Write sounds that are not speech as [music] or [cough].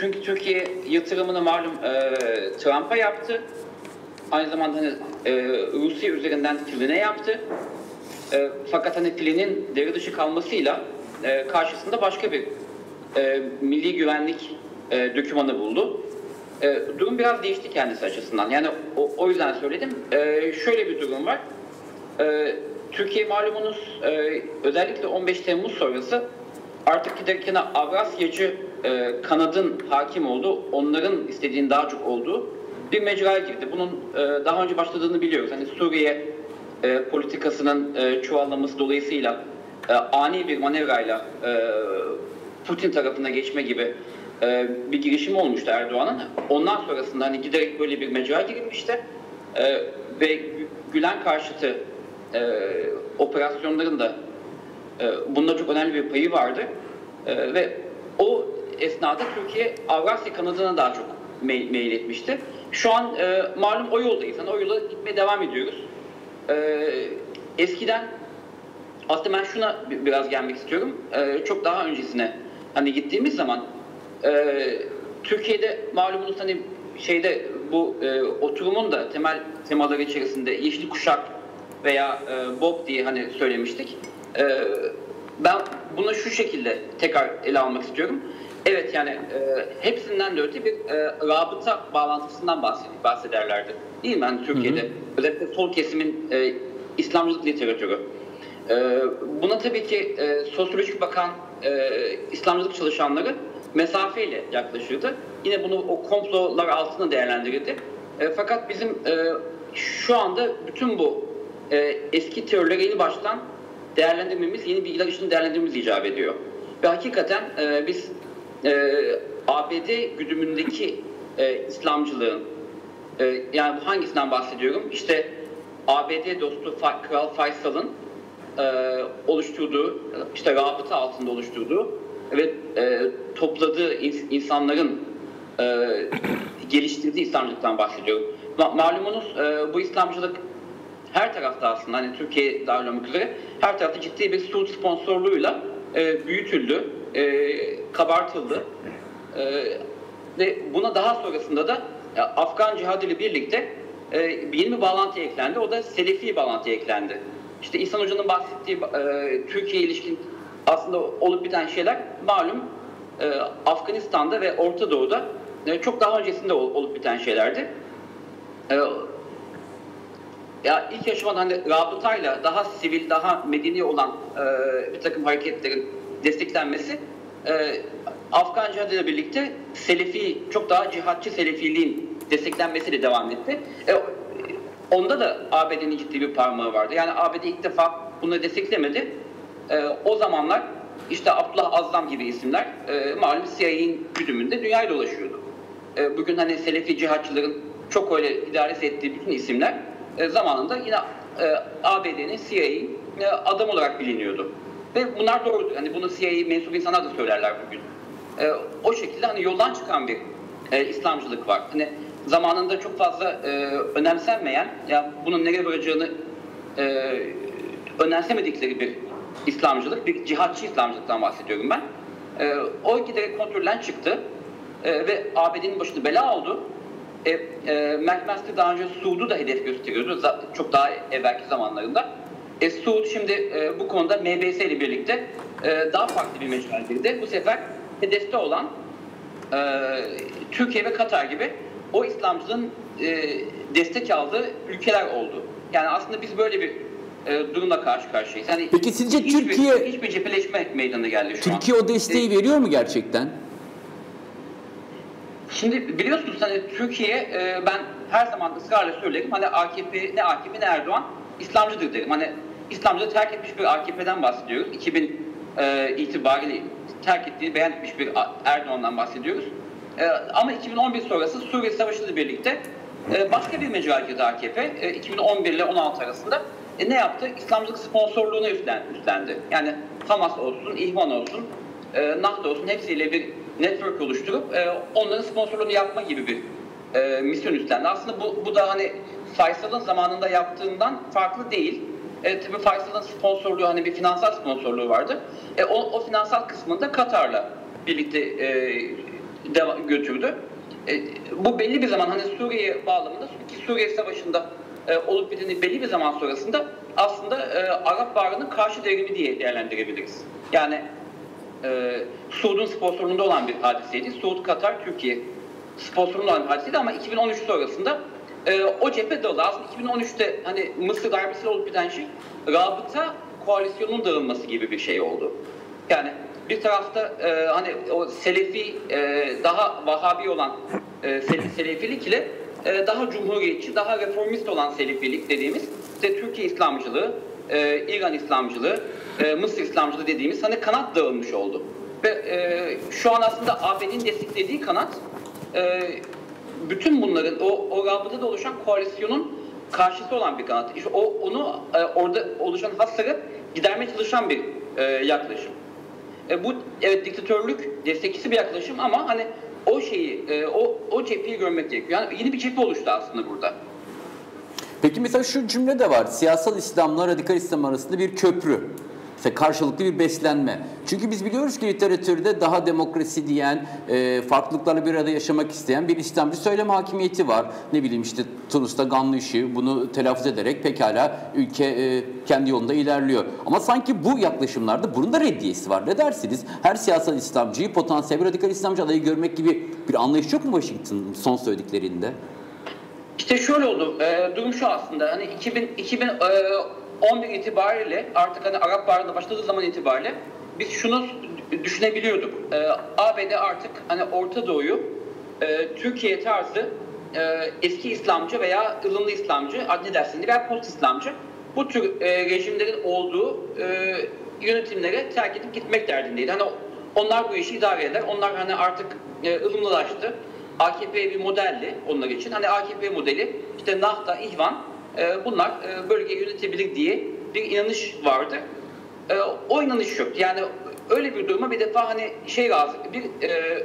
çünkü Türkiye yatırımını malum e, Trump'a yaptı. Aynı zamanda hani, e, Rusya üzerinden Filin'e yaptı. E, fakat hani Filin'in devre dışı kalmasıyla e, karşısında başka bir e, milli güvenlik e, dokümanı buldu. E, durum biraz değişti kendisi açısından. Yani o, o yüzden söyledim. E, şöyle bir durum var. E, Türkiye malumunuz e, özellikle 15 Temmuz sonrası artık giderken Avrasyacı e, kanadın hakim olduğu, onların istediğin daha çok olduğu bir mecraya girdi. Bunun e, daha önce başladığını biliyoruz. Hani Suriye e, politikasının e, çuvallaması dolayısıyla e, ani bir manevrayla e, Putin tarafına geçme gibi e, bir girişim olmuştu Erdoğan'ın. Ondan sonrasında hani giderek böyle bir mecra girilmişti. E, ve Gülen karşıtı e, operasyonların da bunda çok önemli bir payı vardı. E, ve o esnada Türkiye Avrasya kanadına daha çok meyil etmişti. Şu an e, malum o yoldayız. Yani o yola gitmeye devam ediyoruz. E, eskiden aslında ben şuna biraz gelmek istiyorum. E, çok daha öncesine hani gittiğimiz zaman e, Türkiye'de malumunuz hani şeyde bu e, oturumun da temel temaları içerisinde yeşil kuşak veya e, BOP diye hani söylemiştik. E, ben bunu şu şekilde tekrar ele almak istiyorum. Evet yani e, hepsinden de öte bir e, rabıta bağlantısından bahsed- bahsederlerdi. Değil mi? Yani Türkiye'de hı hı. özellikle sol kesimin e, İslamcılık literatürü. E, buna tabii ki e, sosyolojik bakan e, İslamcılık çalışanları mesafeyle yaklaşırdı. Yine bunu o komplolar altında değerlendirirdi. E, fakat bizim e, şu anda bütün bu e, eski teorileri yeni baştan değerlendirmemiz, yeni bilgiler için değerlendirmemiz icap ediyor. Ve hakikaten e, biz e, ABD güdümündeki e, İslamcılığın, e, yani hangisinden bahsediyorum? İşte ABD dostu Kral Faysal'ın e, oluşturduğu, işte rabıta altında oluşturduğu ve e, topladığı insanların e, [coughs] geliştirdiği İslamcılıktan bahsediyorum. Ma- malumunuz e, bu İslamcılık her tarafta aslında hani Türkiye dahil olmak üzere her tarafta ciddi bir Suud sponsorluğuyla e, büyütüldü, e, kabartıldı. E, ve buna daha sonrasında da e, Afgan cihadı ile birlikte e, yeni bir bağlantı eklendi. O da Selefi bağlantı eklendi. İşte İhsan Hoca'nın bahsettiği e, Türkiye ilişkin aslında olup biten şeyler malum e, Afganistan'da ve Orta Doğu'da e, çok daha öncesinde ol, olup biten şeylerdi. E, ya ilk aşamada hani rabıtayla daha sivil, daha medeni olan e, bir takım hareketlerin desteklenmesi e, Afgan cihadı birlikte Selefi, çok daha cihatçı Selefiliğin desteklenmesiyle devam etti. E, onda da ABD'nin ciddi bir parmağı vardı. Yani ABD ilk defa bunu desteklemedi. E, o zamanlar işte Abdullah Azzam gibi isimler e, malum CIA'nin güdümünde dünyayı dolaşıyordu. E, bugün hani Selefi cihatçıların çok öyle idaresi ettiği bütün isimler e, zamanında yine e, ABD'nin CIA'nin e, adam olarak biliniyordu. Ve bunlar doğru. Hani bunu CIA mensup insanlar da söylerler bugün. E, o şekilde hani yoldan çıkan bir e, İslamcılık var. Hani zamanında çok fazla e, önemsenmeyen, ya bunun nereye varacağını e, önemsemedikleri bir İslamcılık, bir cihatçı İslamcılıktan bahsediyorum ben. E, o giderek kontrolden çıktı e, ve ABD'nin başında bela oldu. E, e, McMaster daha önce Suud'u da hedef gösteriyordu çok daha evvelki zamanlarında. E, Suud şimdi e, bu konuda MBS ile birlikte e, daha farklı bir mecra girdi. Bu sefer hedefte olan e, Türkiye ve Katar gibi o İslamcılığın e, destek aldığı ülkeler oldu. Yani aslında biz böyle bir e, durumla karşı karşıyayız. Yani Peki sizce hiçbir, Türkiye hiçbir cepheleşme meydana geldi şu Türkiye an. Türkiye o desteği e, veriyor mu gerçekten? Şimdi biliyorsunuz hani Türkiye e, ben her zaman ısrarla söylerim hani AKP ne AKP ne Erdoğan İslamcıdır derim. Hani İslamcılığı terk etmiş bir AKP'den bahsediyoruz. 2000 e, itibariyle terk ettiği beyan bir Erdoğan'dan bahsediyoruz. E, ama 2011 sonrası Suriye Savaşı ile birlikte e, başka bir mecra girdi AKP. E, 2011 ile 16 arasında e, ne yaptı? İslamcılık sponsorluğunu üstlendi. Yani Hamas olsun, İhvan olsun, e, NATO olsun hepsiyle bir network oluşturup e, onların sponsorluğunu yapma gibi bir e, misyon üstlendi. Aslında bu, bu da hani Faysal'ın zamanında yaptığından farklı değil. E, tabii Faysal'ın sponsorluğu hani bir finansal sponsorluğu vardı. E, o, o finansal kısmında Katar'la birlikte e, deva- götürdü. E, bu belli bir zaman hani Suriye bağlamında ki Suriye Savaşı'nda e, olup biteni belli bir zaman sonrasında aslında e, Arap Baharı'nın karşı devrimi diye değerlendirebiliriz. Yani e, Suud'un sponsorluğunda olan bir hadiseydi. Suud, Katar, Türkiye sponsorluğunda olan bir hadiseydi ama 2013 sonrasında e, o cephe dağıldı. Aslında 2013'te hani Mısır darbesiyle olup biten şey rabıta koalisyonun dağılması gibi bir şey oldu. Yani bir tarafta e, hani o Selefi e, daha Vahabi olan e, Sele- Selefilik ile e, daha cumhuriyetçi, daha reformist olan Selefilik dediğimiz işte Türkiye İslamcılığı, e, İran İslamcılığı, e, Mısır İslamcılığı dediğimiz hani kanat dağılmış oldu. Ve e, şu an aslında AB'nin desteklediği kanat e, bütün bunların o, o rabıtada oluşan koalisyonun karşısı olan bir kanat. İşte o onu e, orada oluşan hasarı gidermeye çalışan bir e, yaklaşım. E, bu evet diktatörlük destekçisi bir yaklaşım ama hani o şeyi e, o o cepheyi görmek gerekiyor. Yani yeni bir cephe oluştu aslında burada. Peki mesela şu cümle de var. Siyasal İslamla radikal İslam arasında bir köprü. İşte karşılıklı bir beslenme. Çünkü biz biliyoruz ki literatürde daha demokrasi diyen, e, farklılıklarla bir arada yaşamak isteyen bir İslamcı söylem hakimiyeti var. Ne bileyim işte Tunus'ta Ganlı işi bunu telaffuz ederek pekala ülke e, kendi yolunda ilerliyor. Ama sanki bu yaklaşımlarda bunun da reddiyesi var. Ne dersiniz? Her siyasal İslamcıyı potansiyel bir radikal İslamcı adayı görmek gibi bir anlayış yok mu Washington'ın son söylediklerinde? İşte şöyle oldu. E, durum şu aslında. Hani 2000 2011 itibariyle artık hani Arap Baharı'nda başladığı zaman itibariyle biz şunu düşünebiliyorduk. E, ABD artık hani Orta Doğu'yu e, Türkiye tarzı e, eski İslamcı veya ılımlı İslamcı, adli dersinde veya post İslamcı bu tür e, rejimlerin olduğu e, yönetimlere terk edip gitmek derdindeydi. Hani onlar bu işi idare eder. Onlar hani artık e, ılımlılaştı. AKP bir modelli onlar için. Hani AKP modeli işte Nahda, İhvan e, bunlar e, bölgeyi yönetebilir diye bir inanış vardı. E, o inanış yok. Yani öyle bir duruma bir defa hani şey lazım, bir e,